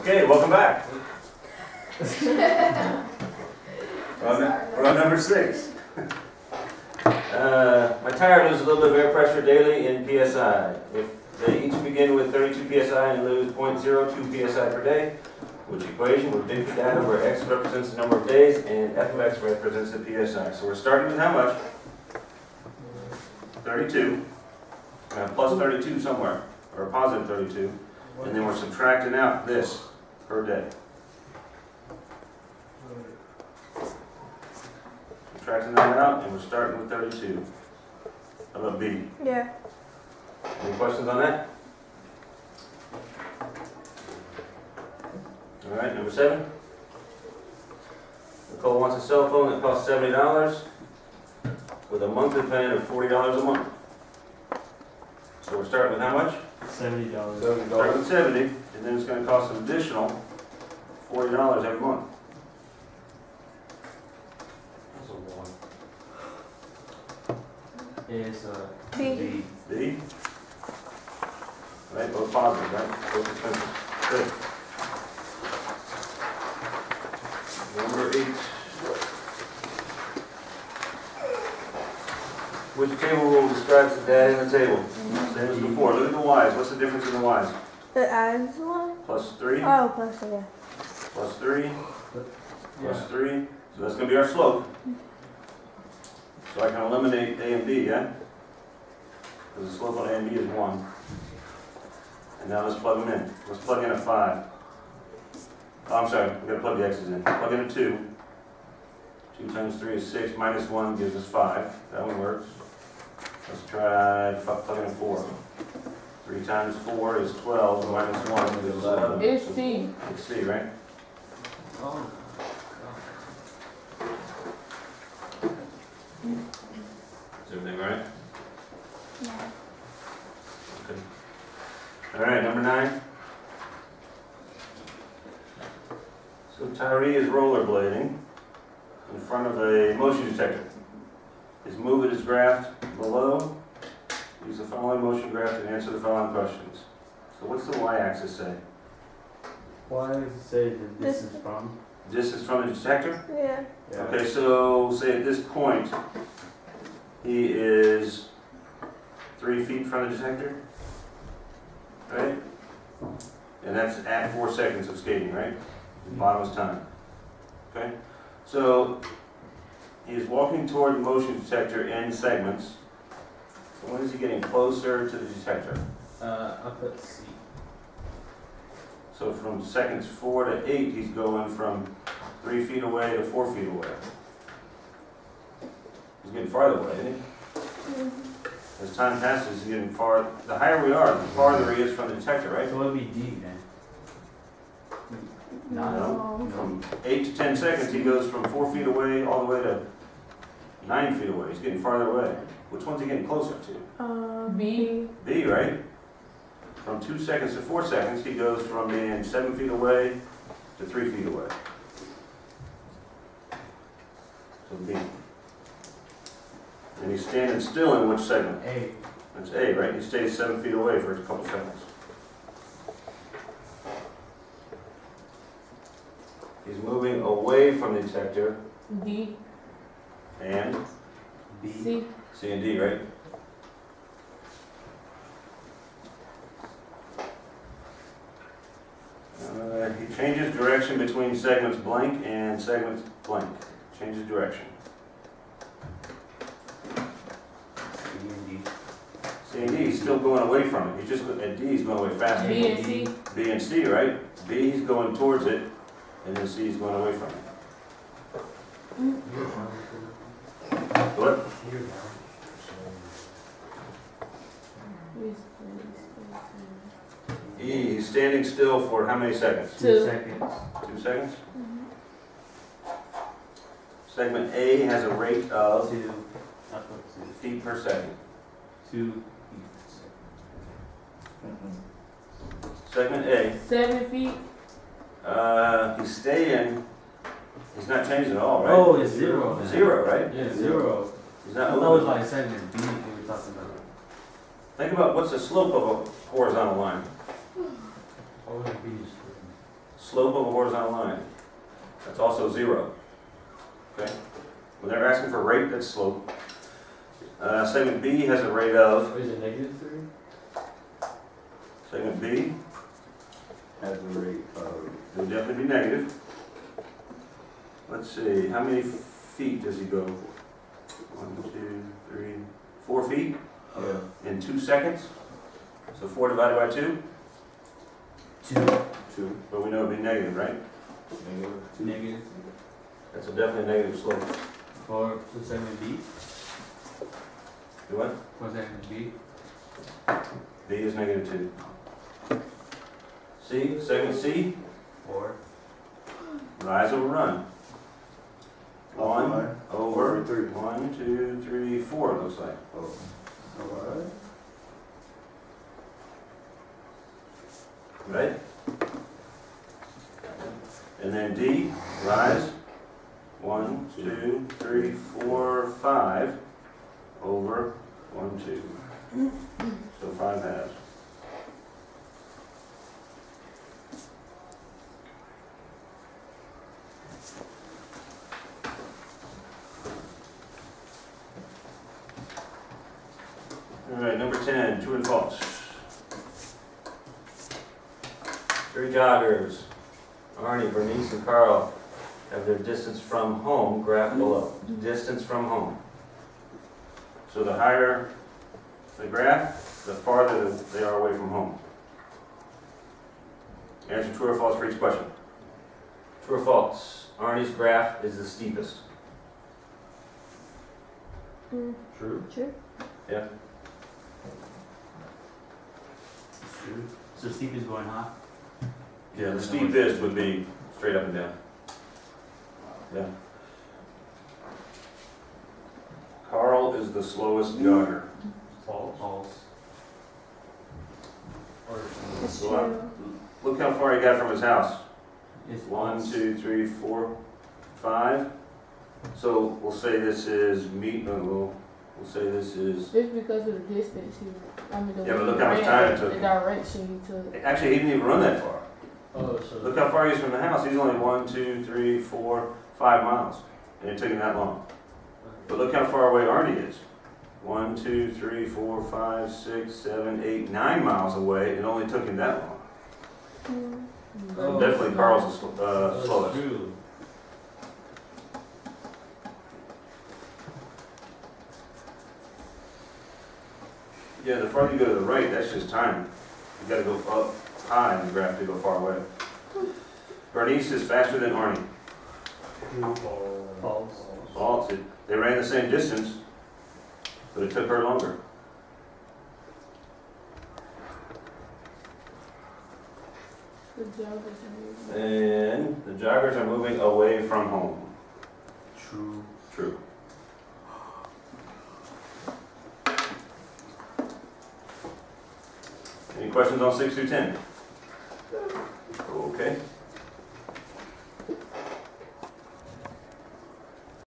Okay, welcome back. On, number six. Uh, my tire loses a little bit of air pressure daily in PSI. If they each begin with 32 PSI and lose 0.02 PSI per day, which equation would big data where X represents the number of days and F of X represents the PSI. So we're starting with how much? 32, uh, plus 32 somewhere, or a positive 32, and then we're subtracting out this per day. Subtracting that out, and we're starting with 32. How about B? Yeah. Any questions on that? All right, number seven. Nicole wants a cell phone that costs seventy dollars with a monthly plan of forty dollars a month. So we're starting with how much? Seventy dollars. Starting with seventy, and then it's gonna cost an additional forty dollars every month. That's Is uh. B. B? Right, both positive, right? Both expenses. Good. Number eight. Which table rule describes the data in the table? Same as before. Look at the y's. What's the difference in the y's? The adds one? Plus three, Oh, plus yeah. Plus three, three. So that's gonna be our slope. So I can eliminate A and B, yeah? Because the slope on A and B is one. And now let's plug them in. Let's plug in a five. Oh, I'm sorry, we gotta plug the x's in. Plug in a two. Two times three is six, minus one gives us five. That one works. Let's try fu- plug in a four. Three times four is twelve, minus one gives us eleven. It's C. It's C, right? Oh. Is everything right? Yeah. Okay. All right, number nine. So Tyree is rollerblading in front of a motion detector. His movement is graphed below. Use the following motion graph to answer the following questions. So what's the y-axis say? Why does it say that this This- is from? This is from the detector? Yeah. Okay, so say at this point, he is three feet from the detector, right? And that's at four seconds of skating, right? The Bottom is time. Okay, so he is walking toward the motion detector in segments. So when is he getting closer to the detector? Uh, I put C. So from seconds four to eight, he's going from three feet away to four feet away. He's getting farther away, isn't he? As time passes, he's getting far, the higher we are, the farther he is from the detector, right? So it'd be D then. No. From eight to ten seconds, he goes from four feet away all the way to nine feet away. He's getting farther away. Which one's he getting closer to? Um, B. B, right? From two seconds to four seconds, he goes from being seven feet away to three feet away. So B. And he's standing still in which segment? A. That's A, right? He stays seven feet away for a couple seconds. He's moving away from the detector D. and B. C. C and D, right? Uh, he changes direction between segments blank and segments blank. Changes direction. C and D. C and D, is still going away from it. He's just, at D, he's going away faster. B and C. B and C, right? B, he's going towards it, and then C is going away from it. What? E, he's standing still for how many seconds? Two Two. seconds. Two seconds? Segment A has a rate of Two. I put two. feet per second. Two. Segment A, Seven feet. uh, he's staying, he's not changing at all, right? Oh, it's zero. then. Zero, right? Yeah, zero. He's I not thought it was like segment B we were talking about. Think about what's the slope of a horizontal line? What would it be? slope of a horizontal line. That's also zero. Okay? When they're asking for rate, that's slope. Uh, segment B has a rate of, Is it negative three? segment B, has a rate of, it would definitely be negative. Let's see, how many feet does he go? One, two, three, four feet yeah, in two seconds? So four divided by two, Two. two, but we know it'd be negative, right? Negative. negative, two. Negative That's a definitely negative slope. for, for segment B, Do what? for segment B. B is negative two. C, segment C, Four. rise over run. One Line. over, Three. one, two, three, four, it looks like. Oh. Right? And then D, rise, one, two, three, four, five, over, one, two. So five halves. All right, number ten, true and false. Three joggers, Arnie, Bernice, and Carl, have their distance from home graphed below. Distance from home. So the higher the graph, the farther they are away from home. Answer true or false for each question. True or false? Arnie's graph is the steepest. Mm, True. true. Yeah. It's true. So steep is going high? Yeah, the steepest would be straight up and down. Yeah. Carl is the slowest jogger. False. False. Or It's true. Look how far he got from his house. it's One, false. two, three, four, five. So we'll say this is meet, uh, we'll, we'll say this is, Just because of the distance he, I mean, the Yeah, but look how much time it took The direction he took. actually, he didn't even run that far. Oh, so. Look how far he is from the house. He's only one, two, three, four, five miles. And it took him that long. But look how far away Arnie is. One, two, three, four, five, six, seven, eight, nine miles away. It only took him that long. Mm, Oh, Definitely Carl's the sl- uh, slowest. true. Yeah, the farther you go to the right, that's just time. You gotta go up high in the graph to go far away. Bernice is faster than Arnie. False. False. They ran the same distance, but it took her longer. The joggers and And the joggers are moving away from home. True. True. Any questions on six through ten? Okay.